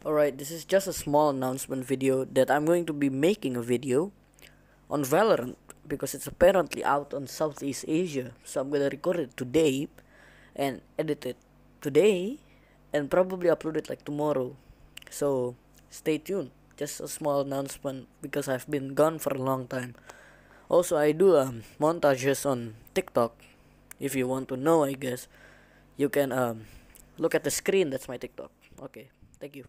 Alright, this is just a small announcement video that I'm going to be making a video on Valorant because it's apparently out on Southeast Asia. So I'm gonna record it today and edit it today and probably upload it like tomorrow. So stay tuned. Just a small announcement because I've been gone for a long time. Also, I do um, montages on TikTok. If you want to know, I guess you can um, look at the screen. That's my TikTok. Okay, thank you.